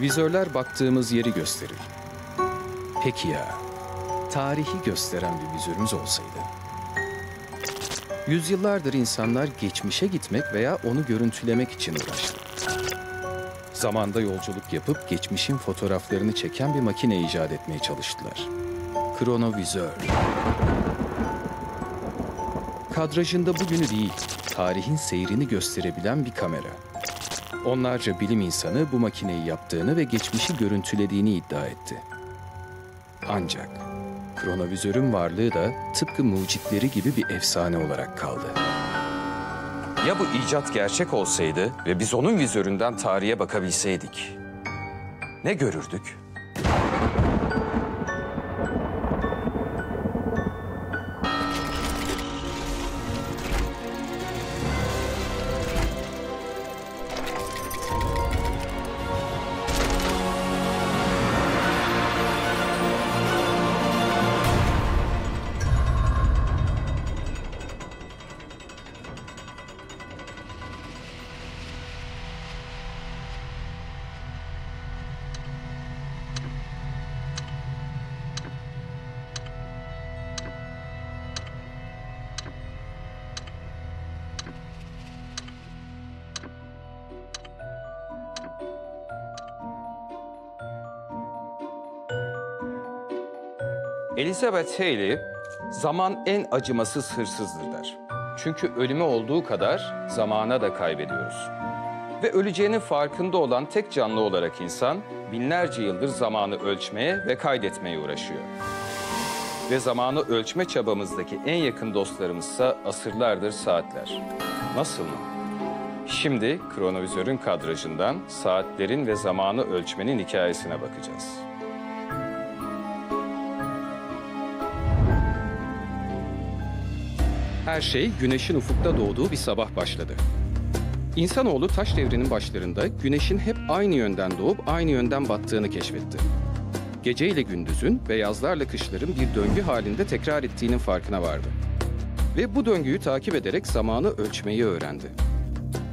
Vizörler baktığımız yeri gösterir. Peki ya, tarihi gösteren bir vizörümüz olsaydı? Yüzyıllardır insanlar geçmişe gitmek veya onu görüntülemek için uğraştı. Zamanda yolculuk yapıp geçmişin fotoğraflarını çeken bir makine icat etmeye çalıştılar. Kronovizör. Kadrajında bugünü değil, tarihin seyrini gösterebilen bir kamera. Onlarca bilim insanı bu makineyi yaptığını ve geçmişi görüntülediğini iddia etti. Ancak kronovizörün varlığı da tıpkı mucitleri gibi bir efsane olarak kaldı. Ya bu icat gerçek olsaydı ve biz onun vizöründen tarihe bakabilseydik? Ne görürdük? Elizabeth Haley, zaman en acımasız hırsızdır der. Çünkü ölümü olduğu kadar zamana da kaybediyoruz. Ve öleceğinin farkında olan tek canlı olarak insan, binlerce yıldır zamanı ölçmeye ve kaydetmeye uğraşıyor. Ve zamanı ölçme çabamızdaki en yakın dostlarımızsa asırlardır saatler. Nasıl mı? Şimdi kronovizörün kadrajından saatlerin ve zamanı ölçmenin hikayesine bakacağız. Her şey güneşin ufukta doğduğu bir sabah başladı. İnsanoğlu taş devrinin başlarında güneşin hep aynı yönden doğup aynı yönden battığını keşfetti. Gece ile gündüzün ve yazlarla kışların bir döngü halinde tekrar ettiğinin farkına vardı. Ve bu döngüyü takip ederek zamanı ölçmeyi öğrendi.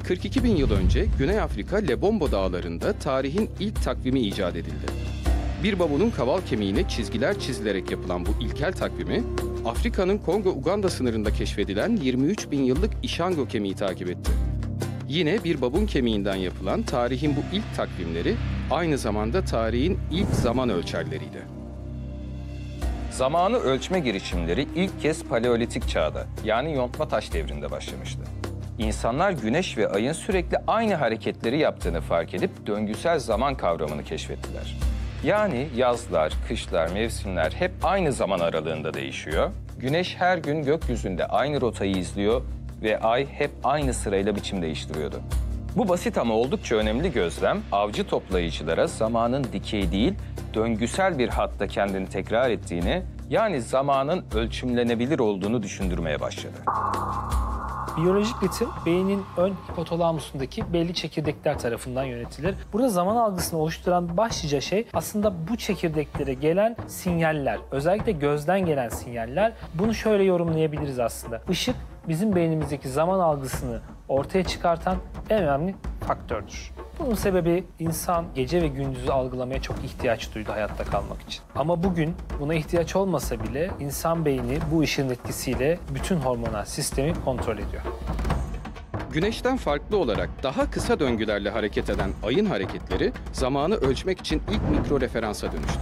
42 bin yıl önce Güney Afrika Lebombo dağlarında tarihin ilk takvimi icat edildi. Bir babunun kaval kemiğine çizgiler çizilerek yapılan bu ilkel takvimi, Afrika'nın Kongo-Uganda sınırında keşfedilen 23 bin yıllık İşango kemiği takip etti. Yine bir babun kemiğinden yapılan tarihin bu ilk takvimleri aynı zamanda tarihin ilk zaman ölçerleriydi. Zamanı ölçme girişimleri ilk kez Paleolitik çağda yani yontma taş devrinde başlamıştı. İnsanlar güneş ve ayın sürekli aynı hareketleri yaptığını fark edip döngüsel zaman kavramını keşfettiler. Yani yazlar, kışlar, mevsimler hep aynı zaman aralığında değişiyor. Güneş her gün gökyüzünde aynı rotayı izliyor ve ay hep aynı sırayla biçim değiştiriyordu. Bu basit ama oldukça önemli gözlem avcı toplayıcılara zamanın dikey değil, döngüsel bir hatta kendini tekrar ettiğini, yani zamanın ölçümlenebilir olduğunu düşündürmeye başladı. Biyolojik ritim beynin ön hipotalamusundaki belli çekirdekler tarafından yönetilir. Burada zaman algısını oluşturan başlıca şey aslında bu çekirdeklere gelen sinyaller. Özellikle gözden gelen sinyaller. Bunu şöyle yorumlayabiliriz aslında. Işık bizim beynimizdeki zaman algısını ortaya çıkartan en önemli faktördür. Bunun sebebi insan gece ve gündüzü algılamaya çok ihtiyaç duydu hayatta kalmak için. Ama bugün buna ihtiyaç olmasa bile insan beyni bu ışığın etkisiyle bütün hormonal sistemi kontrol ediyor. Güneşten farklı olarak daha kısa döngülerle hareket eden ayın hareketleri zamanı ölçmek için ilk mikro referansa dönüştü.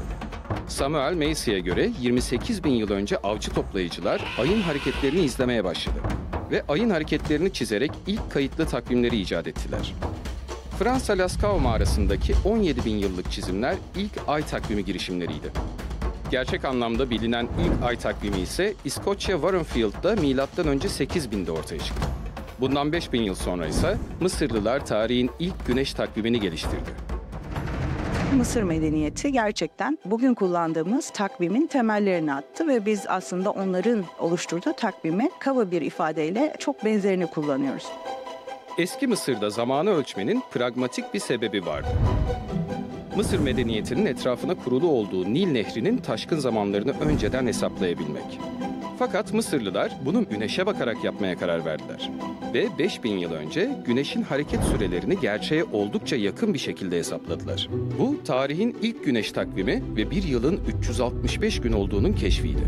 Samuel Macy'ye göre 28 bin yıl önce avcı toplayıcılar ayın hareketlerini izlemeye başladı ve ayın hareketlerini çizerek ilk kayıtlı takvimleri icat ettiler. Fransa Lascaux mağarasındaki 17 bin yıllık çizimler ilk ay takvimi girişimleriydi. Gerçek anlamda bilinen ilk ay takvimi ise İskoçya Warrenfield'da milattan önce 8000'de ortaya çıktı. Bundan 5000 yıl sonra ise Mısırlılar tarihin ilk güneş takvimini geliştirdi. Mısır medeniyeti gerçekten bugün kullandığımız takvimin temellerini attı ve biz aslında onların oluşturduğu takvimi kaba bir ifadeyle çok benzerini kullanıyoruz. Eski Mısır'da zamanı ölçmenin pragmatik bir sebebi vardı. Mısır medeniyetinin etrafına kurulu olduğu Nil Nehri'nin taşkın zamanlarını önceden hesaplayabilmek. Fakat Mısırlılar bunu güneşe bakarak yapmaya karar verdiler. Ve 5000 yıl önce güneşin hareket sürelerini gerçeğe oldukça yakın bir şekilde hesapladılar. Bu tarihin ilk güneş takvimi ve bir yılın 365 gün olduğunun keşfiydi.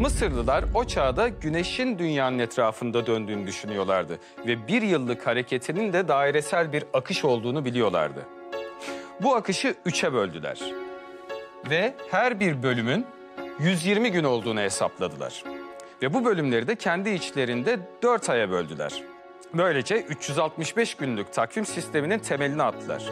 Mısırlılar o çağda güneşin dünyanın etrafında döndüğünü düşünüyorlardı ve bir yıllık hareketinin de dairesel bir akış olduğunu biliyorlardı. Bu akışı üçe böldüler ve her bir bölümün 120 gün olduğunu hesapladılar. Ve bu bölümleri de kendi içlerinde 4 aya böldüler. Böylece 365 günlük takvim sisteminin temelini attılar.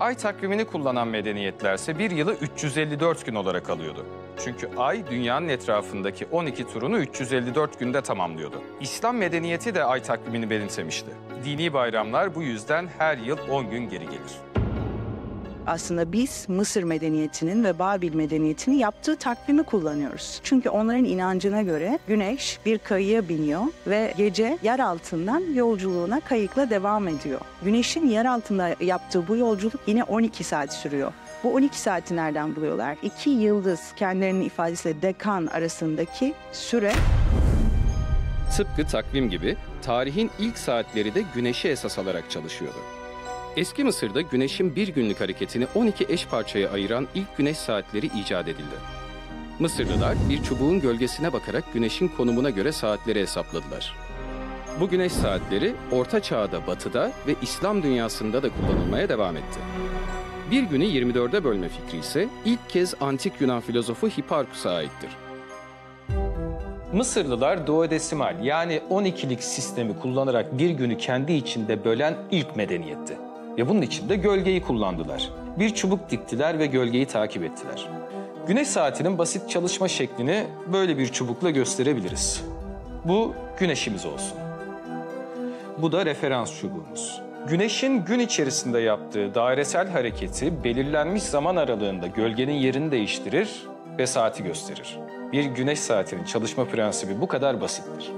Ay takvimini kullanan medeniyetlerse bir yılı 354 gün olarak alıyordu. Çünkü ay dünyanın etrafındaki 12 turunu 354 günde tamamlıyordu. İslam medeniyeti de ay takvimini benimsemişti. Dini bayramlar bu yüzden her yıl 10 gün geri gelir. Aslında biz Mısır medeniyetinin ve Babil medeniyetinin yaptığı takvimi kullanıyoruz. Çünkü onların inancına göre güneş bir kayıya biniyor ve gece yer altından yolculuğuna kayıkla devam ediyor. Güneşin yer altında yaptığı bu yolculuk yine 12 saat sürüyor. Bu 12 saati nereden buluyorlar? İki yıldız kendilerinin ifadesiyle dekan arasındaki süre Tıpkı takvim gibi tarihin ilk saatleri de güneşi esas alarak çalışıyordu. Eski Mısır'da güneşin bir günlük hareketini 12 eş parçaya ayıran ilk güneş saatleri icat edildi. Mısırlılar bir çubuğun gölgesine bakarak güneşin konumuna göre saatleri hesapladılar. Bu güneş saatleri Orta Çağ'da Batı'da ve İslam dünyasında da kullanılmaya devam etti. Bir günü 24'e bölme fikri ise ilk kez antik Yunan filozofu Hiparkus'a aittir. Mısırlılar duodesimal yani 12'lik sistemi kullanarak bir günü kendi içinde bölen ilk medeniyetti. Ve bunun için de gölgeyi kullandılar. Bir çubuk diktiler ve gölgeyi takip ettiler. Güneş saatinin basit çalışma şeklini böyle bir çubukla gösterebiliriz. Bu güneşimiz olsun. Bu da referans çubuğumuz. Güneşin gün içerisinde yaptığı dairesel hareketi belirlenmiş zaman aralığında gölgenin yerini değiştirir ve saati gösterir. Bir güneş saatinin çalışma prensibi bu kadar basittir.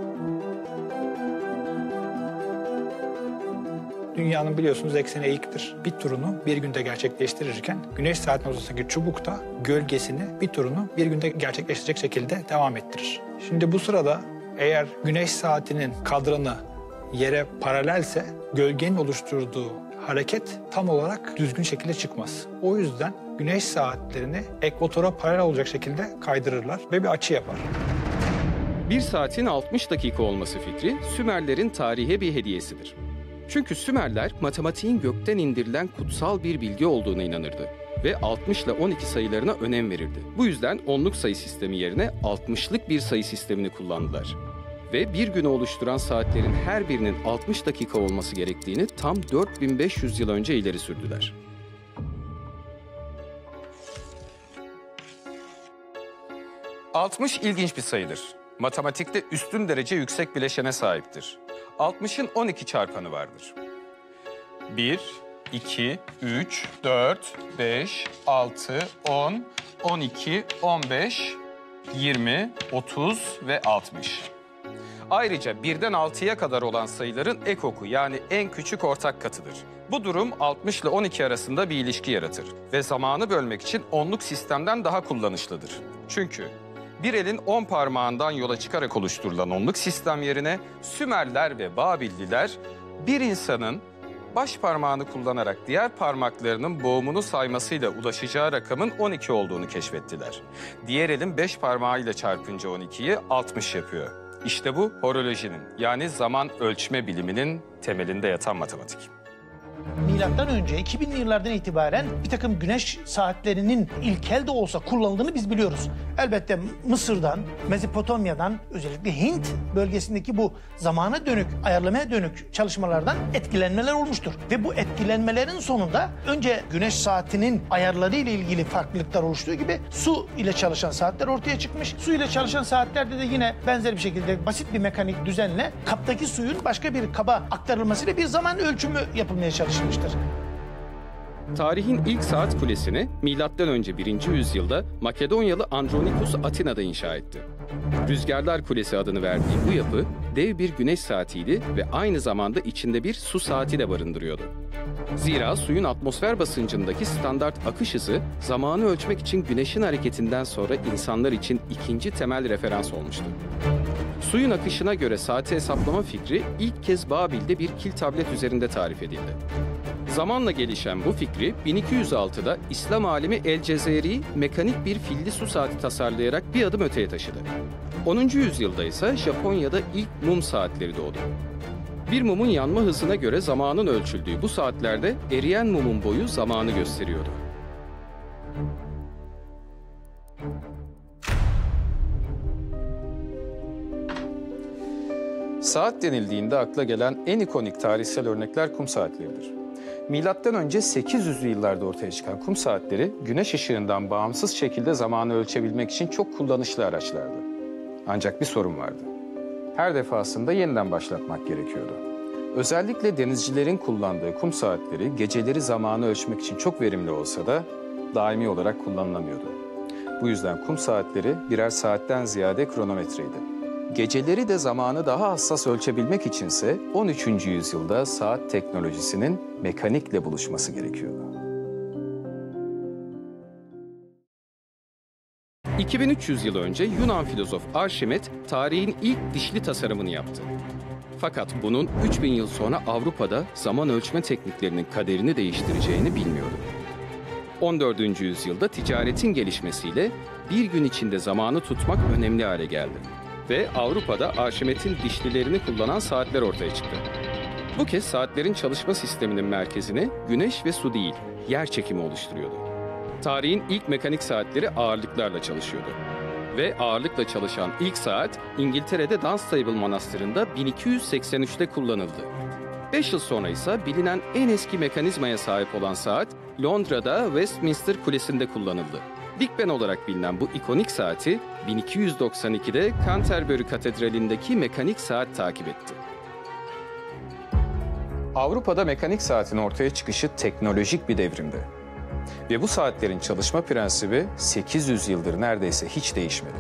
Dünyanın biliyorsunuz ekseni eğiktir. Bir turunu bir günde gerçekleştirirken güneş saat noktasındaki çubuk da gölgesini bir turunu bir günde gerçekleştirecek şekilde devam ettirir. Şimdi bu sırada eğer güneş saatinin kadranı yere paralelse gölgenin oluşturduğu hareket tam olarak düzgün şekilde çıkmaz. O yüzden güneş saatlerini ekvatora paralel olacak şekilde kaydırırlar ve bir açı yapar. Bir saatin 60 dakika olması fikri Sümerlerin tarihe bir hediyesidir. Çünkü Sümerler matematiğin gökten indirilen kutsal bir bilgi olduğuna inanırdı ve 60 ile 12 sayılarına önem verirdi. Bu yüzden onluk sayı sistemi yerine 60'lık bir sayı sistemini kullandılar. Ve bir günü oluşturan saatlerin her birinin 60 dakika olması gerektiğini tam 4500 yıl önce ileri sürdüler. — 60 ilginç bir sayıdır. Matematikte üstün derece yüksek bileşene sahiptir. 60'ın 12 çarpanı vardır. 1, 2, 3, 4, 5, 6, 10, 12, 15, 20, 30 ve 60. Ayrıca birden 6'ya kadar olan sayıların ek oku yani en küçük ortak katıdır. Bu durum 60 ile 12 arasında bir ilişki yaratır ve zamanı bölmek için onluk sistemden daha kullanışlıdır. Çünkü bir elin 10 parmağından yola çıkarak oluşturulan onluk sistem yerine Sümerler ve Babilliler bir insanın baş parmağını kullanarak diğer parmaklarının boğumunu saymasıyla ulaşacağı rakamın 12 olduğunu keşfettiler. Diğer elin 5 parmağıyla çarpınca 12'yi 60 yapıyor. İşte bu horolojinin yani zaman ölçme biliminin temelinde yatan matematik. Milattan önce 2000'li yıllardan itibaren bir takım güneş saatlerinin ilkel de olsa kullanıldığını biz biliyoruz. Elbette Mısır'dan, Mezopotamya'dan, özellikle Hint bölgesindeki bu zamana dönük, ayarlamaya dönük çalışmalardan etkilenmeler olmuştur. Ve bu etkilenmelerin sonunda önce güneş saatinin ayarları ile ilgili farklılıklar oluştuğu gibi su ile çalışan saatler ortaya çıkmış. Su ile çalışan saatlerde de yine benzer bir şekilde basit bir mekanik düzenle kaptaki suyun başka bir kaba aktarılmasıyla bir zaman ölçümü yapılmaya çalışılmıştır. Tarihin ilk saat kulesini M.Ö. 1. yüzyılda Makedonyalı Andronikos Atina'da inşa etti. Rüzgarlar Kulesi adını verdiği bu yapı dev bir güneş saatiydi ve aynı zamanda içinde bir su saati de barındırıyordu. Zira suyun atmosfer basıncındaki standart akış hızı zamanı ölçmek için güneşin hareketinden sonra insanlar için ikinci temel referans olmuştu. Suyun akışına göre saati hesaplama fikri ilk kez Babil'de bir kil tablet üzerinde tarif edildi. Zamanla gelişen bu fikri 1206'da İslam alimi El Cezeri mekanik bir filli su saati tasarlayarak bir adım öteye taşıdı. 10. yüzyılda ise Japonya'da ilk mum saatleri doğdu. Bir mumun yanma hızına göre zamanın ölçüldüğü bu saatlerde eriyen mumun boyu zamanı gösteriyordu. Saat denildiğinde akla gelen en ikonik tarihsel örnekler kum saatleridir. Milattan önce 800'lü yıllarda ortaya çıkan kum saatleri güneş ışığından bağımsız şekilde zamanı ölçebilmek için çok kullanışlı araçlardı. Ancak bir sorun vardı. Her defasında yeniden başlatmak gerekiyordu. Özellikle denizcilerin kullandığı kum saatleri geceleri zamanı ölçmek için çok verimli olsa da daimi olarak kullanılamıyordu. Bu yüzden kum saatleri birer saatten ziyade kronometreydi. Geceleri de zamanı daha hassas ölçebilmek içinse 13. yüzyılda saat teknolojisinin mekanikle buluşması gerekiyordu. 2300 yıl önce Yunan filozof Arşimet tarihin ilk dişli tasarımını yaptı. Fakat bunun 3000 yıl sonra Avrupa'da zaman ölçme tekniklerinin kaderini değiştireceğini bilmiyordu. 14. yüzyılda ticaretin gelişmesiyle bir gün içinde zamanı tutmak önemli hale geldi ve Avrupa'da Arşimet'in dişlilerini kullanan saatler ortaya çıktı. Bu kez saatlerin çalışma sisteminin merkezini güneş ve su değil, yer çekimi oluşturuyordu. Tarihin ilk mekanik saatleri ağırlıklarla çalışıyordu. Ve ağırlıkla çalışan ilk saat İngiltere'de Dunstable Manastırı'nda 1283'te kullanıldı. 5 yıl sonra ise bilinen en eski mekanizmaya sahip olan saat Londra'da Westminster Kulesi'nde kullanıldı. Big Ben olarak bilinen bu ikonik saati 1292'de Canterbury Katedrali'ndeki mekanik saat takip etti. Avrupa'da mekanik saatin ortaya çıkışı teknolojik bir devrimdi. Ve bu saatlerin çalışma prensibi 800 yıldır neredeyse hiç değişmedi.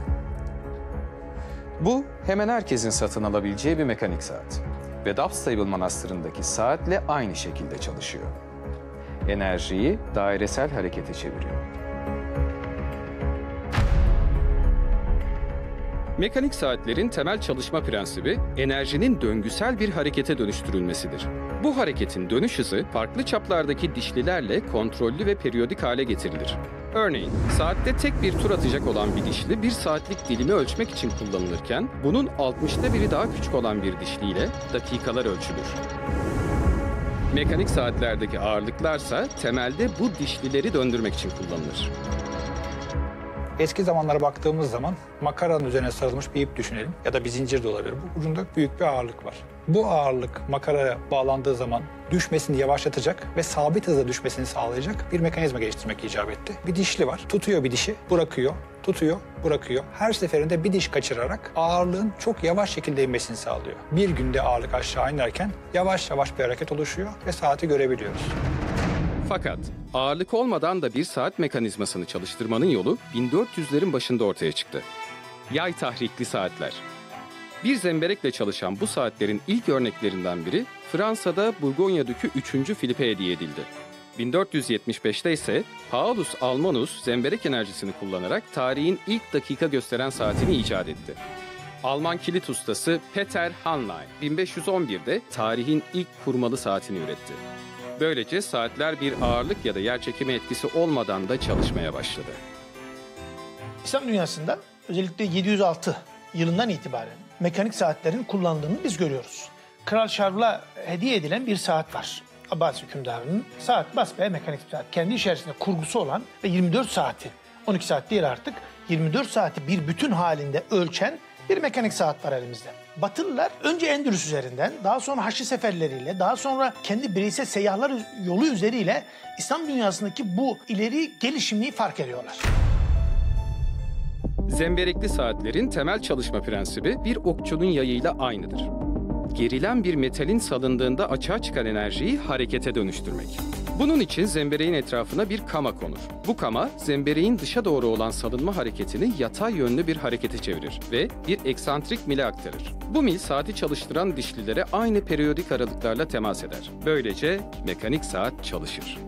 Bu hemen herkesin satın alabileceği bir mekanik saat. Ve Dubstable Manastırı'ndaki saatle aynı şekilde çalışıyor. Enerjiyi dairesel harekete çeviriyor. Mekanik saatlerin temel çalışma prensibi enerjinin döngüsel bir harekete dönüştürülmesidir. Bu hareketin dönüş hızı farklı çaplardaki dişlilerle kontrollü ve periyodik hale getirilir. Örneğin saatte tek bir tur atacak olan bir dişli bir saatlik dilimi ölçmek için kullanılırken bunun 60'ta biri daha küçük olan bir dişliyle dakikalar ölçülür. Mekanik saatlerdeki ağırlıklarsa temelde bu dişlileri döndürmek için kullanılır. Eski zamanlara baktığımız zaman makaranın üzerine sarılmış bir ip düşünelim ya da bir zincir de olabilir. Bu ucunda büyük bir ağırlık var. Bu ağırlık makaraya bağlandığı zaman düşmesini yavaşlatacak ve sabit hızla düşmesini sağlayacak bir mekanizma geliştirmek icap etti. Bir dişli var. Tutuyor bir dişi, bırakıyor, tutuyor, bırakıyor. Her seferinde bir diş kaçırarak ağırlığın çok yavaş şekilde inmesini sağlıyor. Bir günde ağırlık aşağı inerken yavaş yavaş bir hareket oluşuyor ve saati görebiliyoruz. Fakat ağırlık olmadan da bir saat mekanizmasını çalıştırmanın yolu 1400'lerin başında ortaya çıktı. Yay tahrikli saatler. Bir zemberekle çalışan bu saatlerin ilk örneklerinden biri Fransa'da Burgonya Dükü 3. Filip'e hediye edildi. 1475'te ise Paulus Almanus zemberek enerjisini kullanarak tarihin ilk dakika gösteren saatini icat etti. Alman kilit ustası Peter Hanlein 1511'de tarihin ilk kurmalı saatini üretti. Böylece saatler bir ağırlık ya da yerçekimi etkisi olmadan da çalışmaya başladı. İslam dünyasında özellikle 706 yılından itibaren mekanik saatlerin kullandığını biz görüyoruz. Kral Şarl'a hediye edilen bir saat var. Abbas hükümdarının saat basbaya mekanik saat. Kendi içerisinde kurgusu olan ve 24 saati, 12 saat değil artık, 24 saati bir bütün halinde ölçen bir mekanik saat var elimizde. Batılılar önce Endülüs üzerinden, daha sonra Haçlı seferleriyle, daha sonra kendi bireysel seyyahlar yolu üzeriyle İslam dünyasındaki bu ileri gelişimi fark ediyorlar. Zemberekli saatlerin temel çalışma prensibi bir okçunun yayıyla aynıdır. Gerilen bir metalin salındığında açığa çıkan enerjiyi harekete dönüştürmek. Bunun için zembereğin etrafına bir kama konur. Bu kama zembereğin dışa doğru olan salınma hareketini yatay yönlü bir harekete çevirir ve bir eksantrik mile aktarır. Bu mil saati çalıştıran dişlilere aynı periyodik aralıklarla temas eder. Böylece mekanik saat çalışır.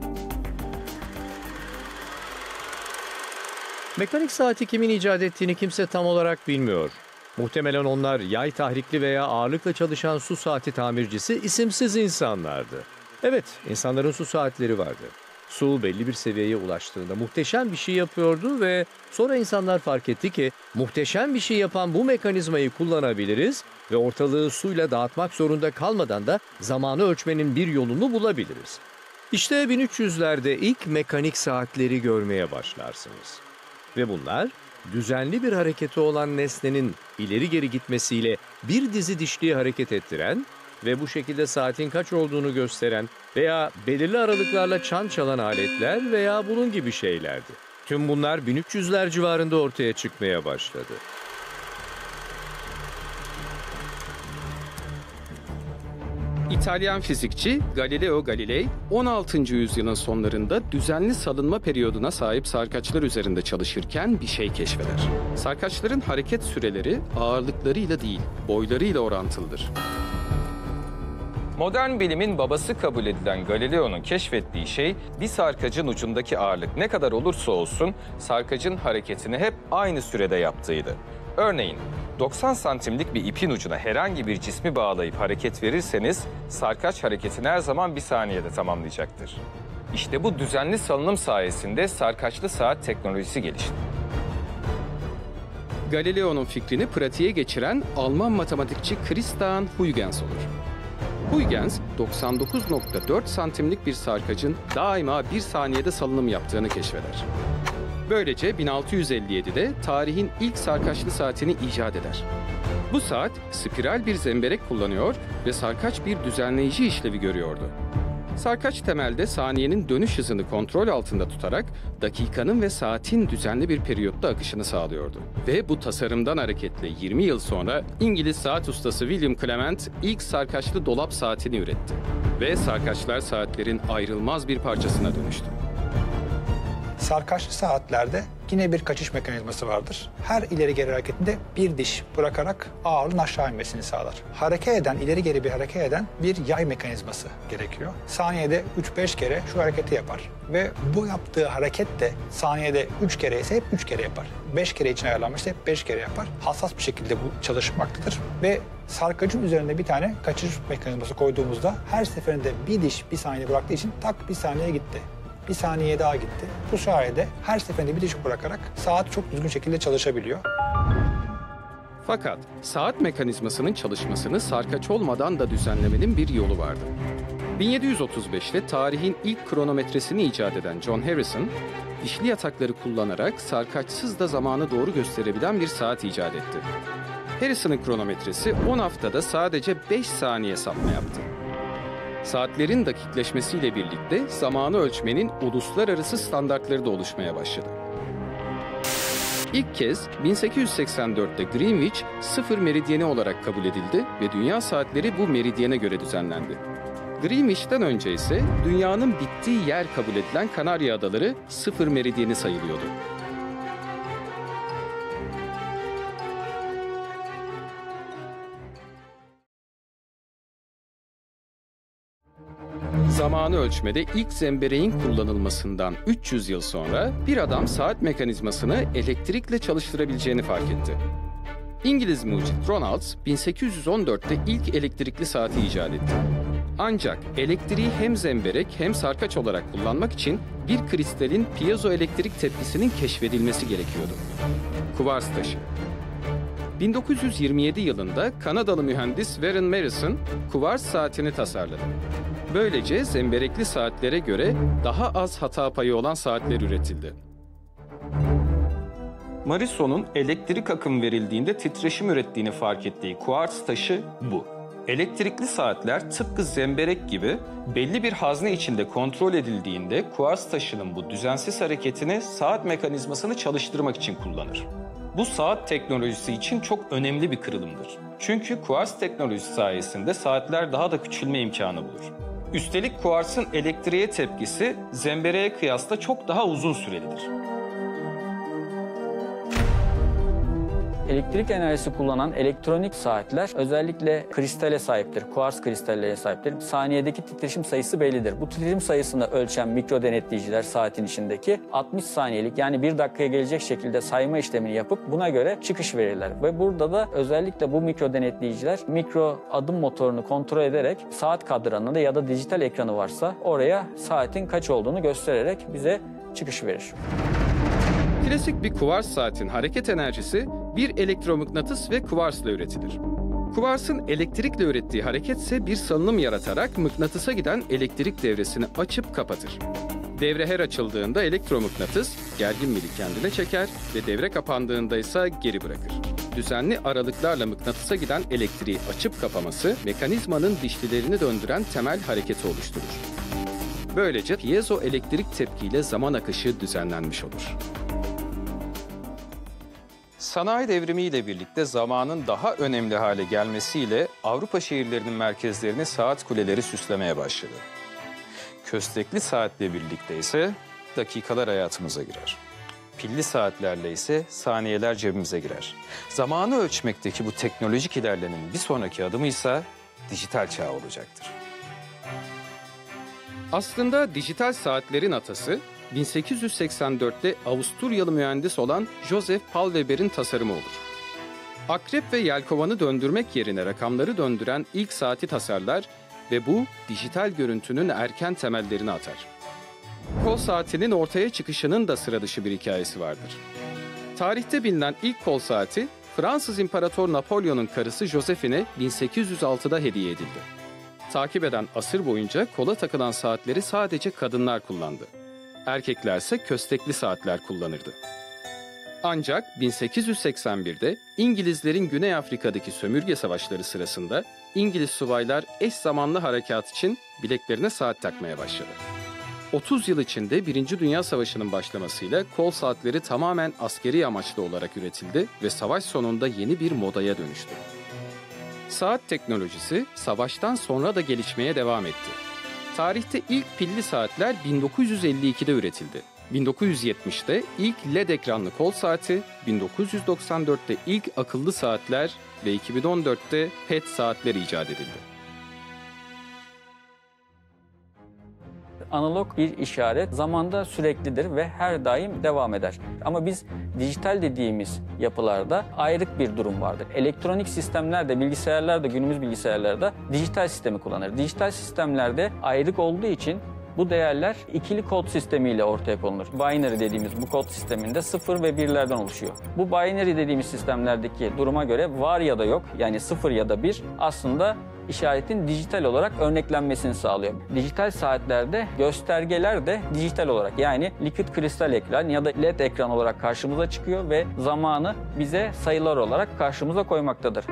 Mekanik saati kimin icat ettiğini kimse tam olarak bilmiyor. Muhtemelen onlar yay tahrikli veya ağırlıkla çalışan su saati tamircisi isimsiz insanlardı. Evet, insanların su saatleri vardı. Su belli bir seviyeye ulaştığında muhteşem bir şey yapıyordu ve sonra insanlar fark etti ki muhteşem bir şey yapan bu mekanizmayı kullanabiliriz ve ortalığı suyla dağıtmak zorunda kalmadan da zamanı ölçmenin bir yolunu bulabiliriz. İşte 1300'lerde ilk mekanik saatleri görmeye başlarsınız. Ve bunlar düzenli bir hareketi olan nesnenin ileri geri gitmesiyle bir dizi dişliği hareket ettiren ve bu şekilde saatin kaç olduğunu gösteren veya belirli aralıklarla çan çalan aletler veya bunun gibi şeylerdi. Tüm bunlar 1300'ler civarında ortaya çıkmaya başladı. İtalyan fizikçi Galileo Galilei 16. yüzyılın sonlarında düzenli salınma periyoduna sahip sarkaçlar üzerinde çalışırken bir şey keşfeder. Sarkaçların hareket süreleri ağırlıklarıyla değil, boylarıyla orantılıdır. Modern bilimin babası kabul edilen Galileo'nun keşfettiği şey bir sarkacın ucundaki ağırlık ne kadar olursa olsun sarkacın hareketini hep aynı sürede yaptığıydı. Örneğin 90 santimlik bir ipin ucuna herhangi bir cismi bağlayıp hareket verirseniz sarkaç hareketini her zaman bir saniyede tamamlayacaktır. İşte bu düzenli salınım sayesinde sarkaçlı saat teknolojisi gelişti. Galileo'nun fikrini pratiğe geçiren Alman matematikçi Christian Huygens olur. Huygens, 99.4 santimlik bir sarkacın daima bir saniyede salınım yaptığını keşfeder. Böylece 1657'de tarihin ilk sarkaçlı saatini icat eder. Bu saat spiral bir zemberek kullanıyor ve sarkaç bir düzenleyici işlevi görüyordu. Sarkaç temelde saniyenin dönüş hızını kontrol altında tutarak dakikanın ve saatin düzenli bir periyotta akışını sağlıyordu. Ve bu tasarımdan hareketle 20 yıl sonra İngiliz saat ustası William Clement ilk sarkaçlı dolap saatini üretti. Ve sarkaçlar saatlerin ayrılmaz bir parçasına dönüştü. Sarkaçlı saatlerde yine bir kaçış mekanizması vardır. Her ileri geri hareketinde bir diş bırakarak ağırlığın aşağı inmesini sağlar. Hareket eden, ileri geri bir hareket eden bir yay mekanizması gerekiyor. Saniyede 3-5 kere şu hareketi yapar. Ve bu yaptığı hareket de saniyede 3 kere ise hep 3 kere yapar. 5 kere için ayarlanmışsa hep 5 kere yapar. Hassas bir şekilde bu çalışmaktadır. Ve sarkacın üzerinde bir tane kaçış mekanizması koyduğumuzda her seferinde bir diş bir saniye bıraktığı için tak bir saniye gitti bir saniye daha gitti. Bu sayede her seferinde diş bırakarak saat çok düzgün şekilde çalışabiliyor. Fakat saat mekanizmasının çalışmasını sarkaç olmadan da düzenlemenin bir yolu vardı. 1735'te tarihin ilk kronometresini icat eden John Harrison, dişli yatakları kullanarak sarkaçsız da zamanı doğru gösterebilen bir saat icat etti. Harrison'ın kronometresi 10 haftada sadece 5 saniye sapma yaptı. Saatlerin dakikleşmesiyle birlikte zamanı ölçmenin uluslararası standartları da oluşmaya başladı. İlk kez 1884'te Greenwich sıfır meridyeni olarak kabul edildi ve dünya saatleri bu meridyene göre düzenlendi. Greenwich'ten önce ise dünyanın bittiği yer kabul edilen Kanarya Adaları sıfır meridyeni sayılıyordu. Zamanı ölçmede ilk zembereğin kullanılmasından 300 yıl sonra bir adam saat mekanizmasını elektrikle çalıştırabileceğini fark etti. İngiliz mucit Ronalds 1814'te ilk elektrikli saati icat etti. Ancak elektriği hem zemberek hem sarkaç olarak kullanmak için bir kristalin piyezoelektrik tepkisinin keşfedilmesi gerekiyordu. Kuvars taşı. 1927 yılında Kanadalı mühendis Warren Marison kuvars saatini tasarladı. Böylece zemberekli saatlere göre daha az hata payı olan saatler üretildi. Marison'un elektrik akım verildiğinde titreşim ürettiğini fark ettiği kuarts taşı bu. Elektrikli saatler tıpkı zemberek gibi belli bir hazne içinde kontrol edildiğinde kuarts taşının bu düzensiz hareketini saat mekanizmasını çalıştırmak için kullanır. Bu saat teknolojisi için çok önemli bir kırılımdır. Çünkü kuarts teknolojisi sayesinde saatler daha da küçülme imkanı bulur. Üstelik kuarsın elektriğe tepkisi zembereye kıyasla çok daha uzun sürelidir. Elektrik enerjisi kullanan elektronik saatler özellikle kristale sahiptir. Kuars kristallerine sahiptir. Saniyedeki titreşim sayısı bellidir. Bu titreşim sayısını ölçen mikro denetleyiciler saatin içindeki 60 saniyelik yani bir dakikaya gelecek şekilde sayma işlemini yapıp buna göre çıkış verirler. Ve burada da özellikle bu mikro denetleyiciler mikro adım motorunu kontrol ederek saat kadranında ya da dijital ekranı varsa oraya saatin kaç olduğunu göstererek bize çıkış verir. Klasik bir kuvars saatin hareket enerjisi bir elektromıknatıs ve kuvarsla üretilir. Kuvarsın elektrikle ürettiği hareket ise bir salınım yaratarak mıknatısa giden elektrik devresini açıp kapatır. Devre her açıldığında elektromıknatıs gergin mili kendine çeker ve devre kapandığında ise geri bırakır. Düzenli aralıklarla mıknatısa giden elektriği açıp kapaması mekanizmanın dişlilerini döndüren temel hareketi oluşturur. Böylece piezo elektrik tepkiyle zaman akışı düzenlenmiş olur. Sanayi devrimiyle birlikte zamanın daha önemli hale gelmesiyle Avrupa şehirlerinin merkezlerini saat kuleleri süslemeye başladı. Köstekli saatle birlikte ise dakikalar hayatımıza girer. Pilli saatlerle ise saniyeler cebimize girer. Zamanı ölçmekteki bu teknolojik ilerlemenin bir sonraki adımı ise dijital çağ olacaktır. Aslında dijital saatlerin atası 1884'te Avusturyalı mühendis olan Joseph Paul Weber'in tasarımı olur. Akrep ve yelkovanı döndürmek yerine rakamları döndüren ilk saati tasarlar ve bu dijital görüntünün erken temellerini atar. Kol saatinin ortaya çıkışının da sıra dışı bir hikayesi vardır. Tarihte bilinen ilk kol saati Fransız İmparator Napolyon'un karısı Josephine 1806'da hediye edildi. Takip eden asır boyunca kola takılan saatleri sadece kadınlar kullandı. Erkeklerse köstekli saatler kullanırdı. Ancak 1881'de İngilizlerin Güney Afrika'daki sömürge savaşları sırasında İngiliz subaylar eş zamanlı harekat için bileklerine saat takmaya başladı. 30 yıl içinde Birinci Dünya Savaşı'nın başlamasıyla kol saatleri tamamen askeri amaçlı olarak üretildi ve savaş sonunda yeni bir modaya dönüştü. Saat teknolojisi savaştan sonra da gelişmeye devam etti. Tarihte ilk pilli saatler 1952'de üretildi. 1970'te ilk LED ekranlı kol saati, 1994'te ilk akıllı saatler ve 2014'te PET saatler icat edildi. Analog bir işaret zamanda süreklidir ve her daim devam eder. Ama biz dijital dediğimiz yapılarda ayrık bir durum vardır. Elektronik sistemlerde, bilgisayarlarda, günümüz bilgisayarlarda dijital sistemi kullanır. Dijital sistemlerde ayrık olduğu için bu değerler ikili kod sistemiyle ortaya konulur. Binary dediğimiz bu kod sisteminde 0 ve 1'lerden oluşuyor. Bu binary dediğimiz sistemlerdeki duruma göre var ya da yok yani 0 ya da 1 aslında işaretin dijital olarak örneklenmesini sağlıyor. Dijital saatlerde göstergeler de dijital olarak yani likit kristal ekran ya da led ekran olarak karşımıza çıkıyor ve zamanı bize sayılar olarak karşımıza koymaktadır.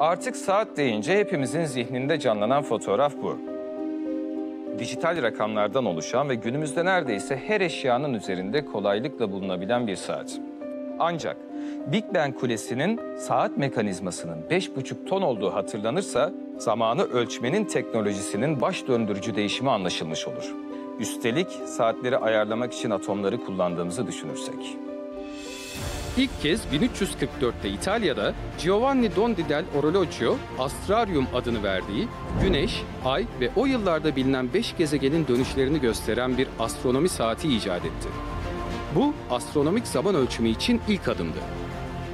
Artık saat deyince hepimizin zihninde canlanan fotoğraf bu. Dijital rakamlardan oluşan ve günümüzde neredeyse her eşyanın üzerinde kolaylıkla bulunabilen bir saat. Ancak Big Ben Kulesi'nin saat mekanizmasının 5,5 ton olduğu hatırlanırsa zamanı ölçmenin teknolojisinin baş döndürücü değişimi anlaşılmış olur. Üstelik saatleri ayarlamak için atomları kullandığımızı düşünürsek. İlk kez 1344'te İtalya'da Giovanni Dondi del Orologio Astrarium adını verdiği Güneş, Ay ve o yıllarda bilinen 5 gezegenin dönüşlerini gösteren bir astronomi saati icat etti. Bu astronomik zaman ölçümü için ilk adımdı.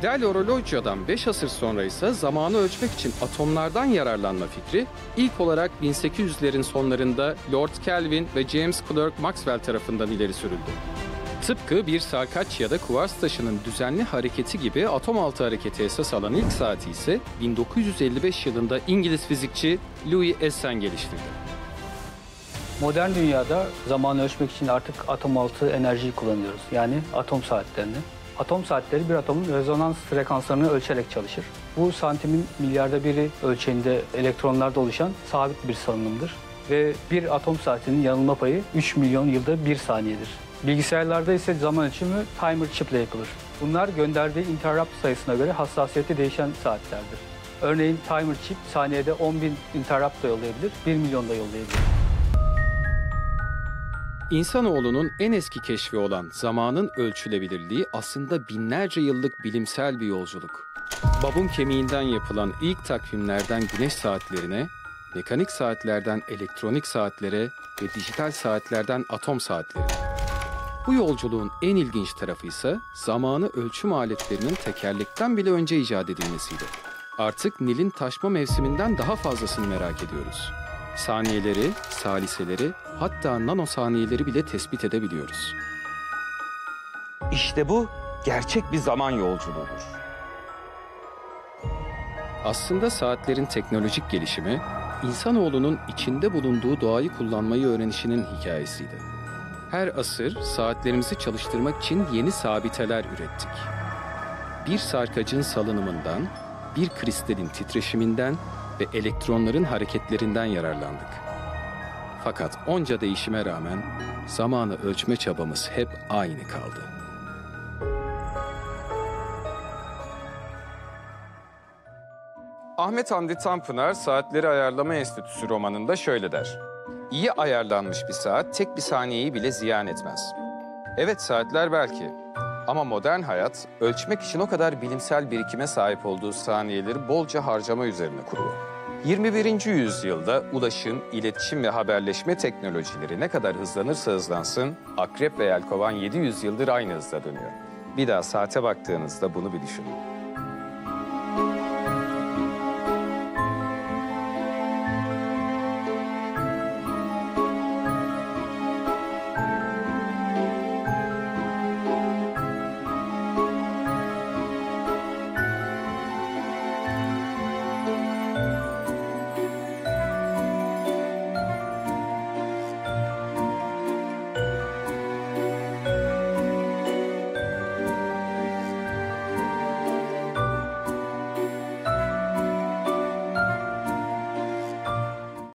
Del Orologio'dan 5 asır sonra ise zamanı ölçmek için atomlardan yararlanma fikri ilk olarak 1800'lerin sonlarında Lord Kelvin ve James Clerk Maxwell tarafından ileri sürüldü. Tıpkı bir sarkaç ya da kuvars taşının düzenli hareketi gibi atom altı hareketi esas alan ilk saati ise 1955 yılında İngiliz fizikçi Louis Essen geliştirdi. Modern dünyada zamanı ölçmek için artık atom altı enerjiyi kullanıyoruz. Yani atom saatlerini. Atom saatleri bir atomun rezonans frekanslarını ölçerek çalışır. Bu santimin milyarda biri ölçeğinde elektronlarda oluşan sabit bir salınımdır. Ve bir atom saatinin yanılma payı 3 milyon yılda 1 saniyedir. Bilgisayarlarda ise zaman ölçümü timer chip ile yapılır. Bunlar gönderdiği interrupt sayısına göre hassasiyeti değişen saatlerdir. Örneğin timer chip saniyede 10 bin interrupt da yollayabilir, 1 milyon da yollayabilir. İnsanoğlunun en eski keşfi olan zamanın ölçülebilirliği aslında binlerce yıllık bilimsel bir yolculuk. Babun kemiğinden yapılan ilk takvimlerden güneş saatlerine, mekanik saatlerden elektronik saatlere ve dijital saatlerden atom saatlerine. Bu yolculuğun en ilginç tarafı ise zamanı ölçüm aletlerinin tekerlekten bile önce icat edilmesiydi. Artık Nil'in taşma mevsiminden daha fazlasını merak ediyoruz. Saniyeleri, saliseleri, hatta nanosaniyeleri bile tespit edebiliyoruz. İşte bu gerçek bir zaman yolculuğudur. Aslında saatlerin teknolojik gelişimi, insanoğlunun içinde bulunduğu doğayı kullanmayı öğrenişinin hikayesiydi. Her asır saatlerimizi çalıştırmak için yeni sabiteler ürettik. Bir sarkacın salınımından, bir kristalin titreşiminden ve elektronların hareketlerinden yararlandık. Fakat onca değişime rağmen zamanı ölçme çabamız hep aynı kaldı. Ahmet Hamdi Tanpınar Saatleri Ayarlama Enstitüsü romanında şöyle der. İyi ayarlanmış bir saat tek bir saniyeyi bile ziyan etmez. Evet saatler belki ama modern hayat ölçmek için o kadar bilimsel birikime sahip olduğu saniyeleri bolca harcama üzerine kurulu. 21. yüzyılda ulaşım, iletişim ve haberleşme teknolojileri ne kadar hızlanırsa hızlansın, akrep ve yelkovan 700 yıldır aynı hızda dönüyor. Bir daha saate baktığınızda bunu bir düşünün.